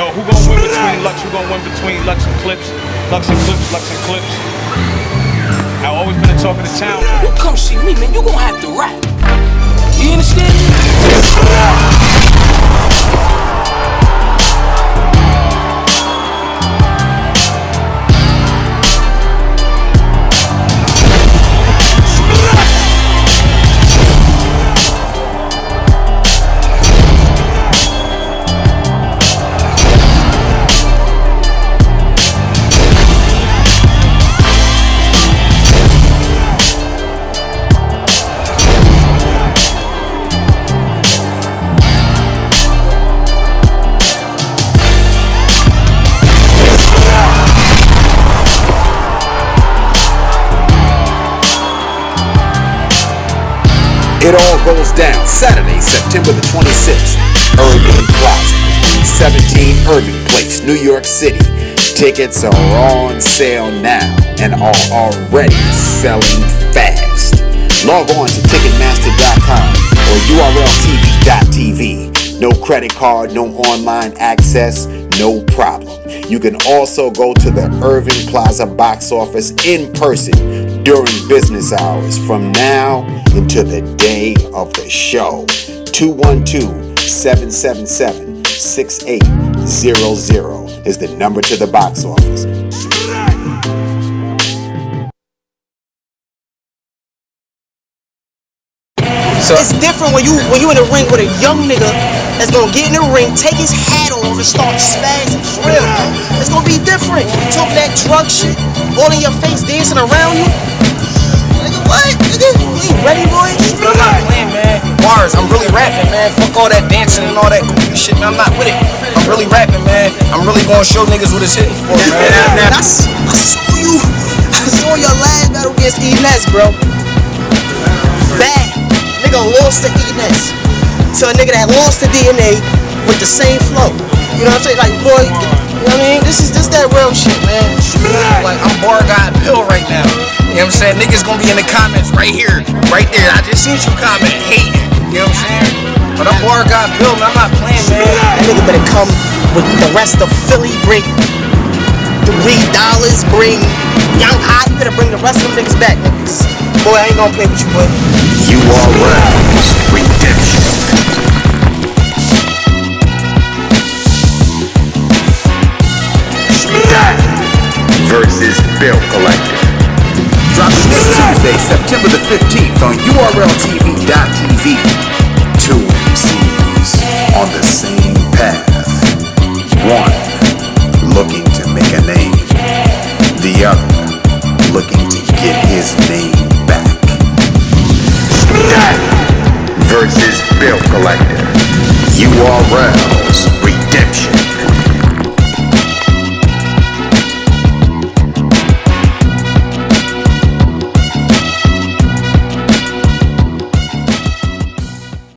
Oh, who gonna win between Lux? Who gonna win between Lux and Clips? Lux and Clips, Lux and Clips. I've always been the talk of the town. You come see me, man. You gonna have to rap. You understand? It all goes down Saturday, September the 26th, Irving Plaza, 17 Irving Place, New York City. Tickets are on sale now and are already selling fast. Log on to Ticketmaster.com or URLTV.tv. No credit card, no online access, no problem. You can also go to the Irving Plaza box office in person during business hours from now into the day of the show. 212 777 6800 is the number to the box office. So it's different when you when you in the ring with a young nigga that's gonna get in the ring, take his hat off, and start spazzing for real. It's gonna be different. Talk that drug shit, all in your face, dancing around you. Nigga, what? Nigga, you ain't ready, boy? I'm not playing, man. Bars, I'm really rapping, man. Fuck all that dancing and all that goofy shit, man. I'm not with it. I'm really rapping, man. I'm really gonna show niggas what it's hitting for, man. Man, I, s- I saw you. I saw your last battle against Enes, bro. Bad. Nigga lost to Enes. To a nigga that lost the DNA with the same flow. You know what I'm saying? Like, boy, you know what I mean? This is this that real shit, man. Like, I'm bar guy pill right now. You know what I'm saying? Niggas gonna be in the comments right here, right there. I just seen you comment hating. You know what I'm saying? But I'm bar guy pill, man. I'm not playing, man. That nigga better come with the rest of Philly, bring three dollars, bring Young Hot. You better bring the rest of them niggas back, nigga. 'cause, Boy, I ain't gonna play with you, boy. URL's Redemption. Bill Collector. Dropping this Tuesday, September the 15th on URLTV.tv. Two MCs on the same path. One looking to make a name. The other looking to get his name back. versus Bill. URL's Redemption.